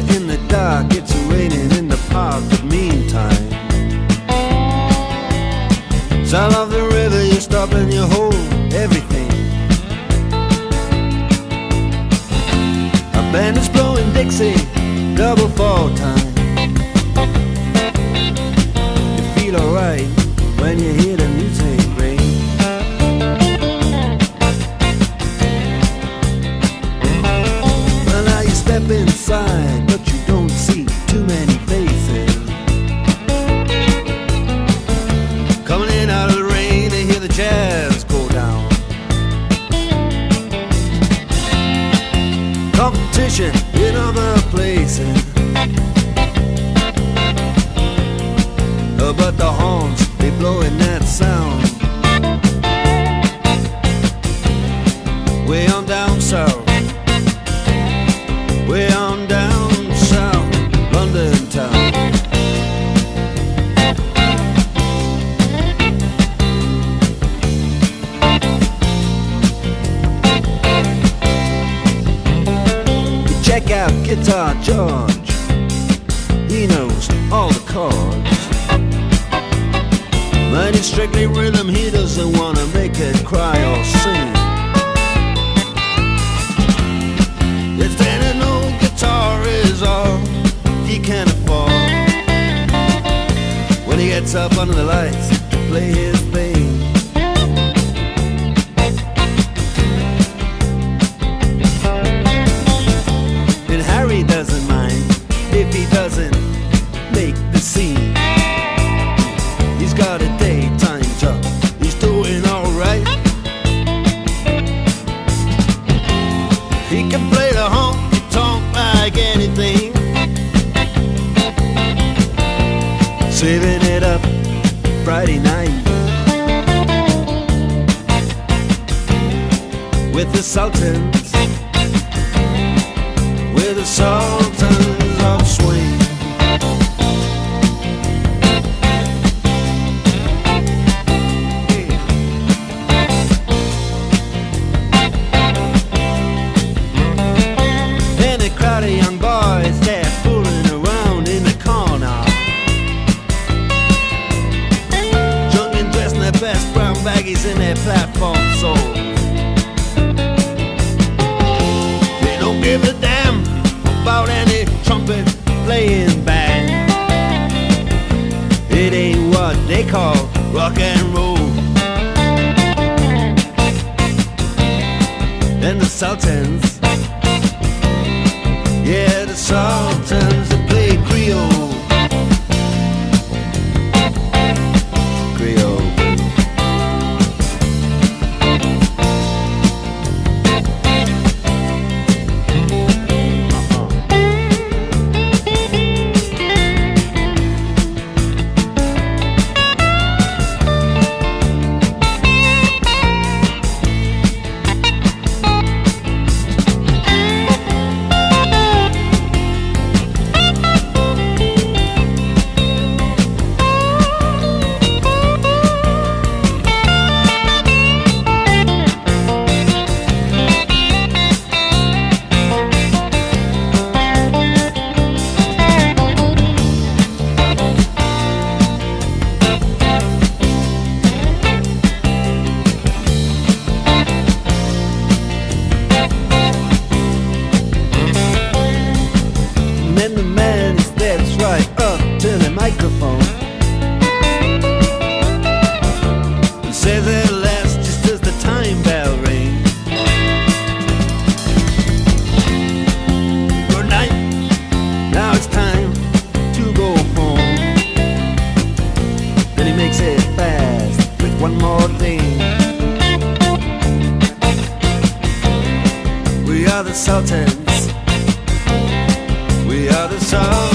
in the dark, it's raining in the park, but meantime. Sound of the river, you stop and you hold everything. A band is blowing Dixie, double fall time. Inside, but you don't see too many faces. Coming in out of the rain to hear the jazz go down. Competition in other places. But the horns, they blowing that sound. Check out Guitar George. He knows all the chords. But it's strictly rhythm, he doesn't wanna make it cry or sing. If any no guitar is all he can afford. When he gets up under the lights to play his thing. He's got a daytime job, he's doing alright. He can play the honky tonk like anything. Saving it up Friday night. With the Sultans, with the Sultans trumpet playing band. It ain't what they call rock and roll. And the Sultans microphone and say their last just as the time bell rings. Good night, now it's time to go home. Then he makes it fast with one more thing. We are the Sultans. We are the Sultans.